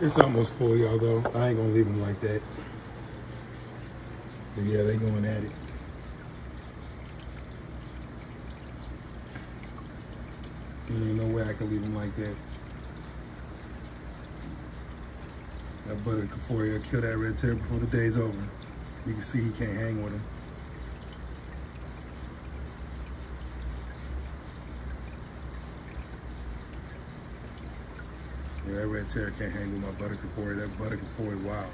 It's almost full, y'all, though. I ain't gonna leave them like that. But yeah, they going at it. There ain't no way I can leave them like that. That Butterkofori will kill that red tail before the day's over. You can see he can't hang with him. Yeah, that red terror can't hang with my Butterkofori. That Butterkofori, wow.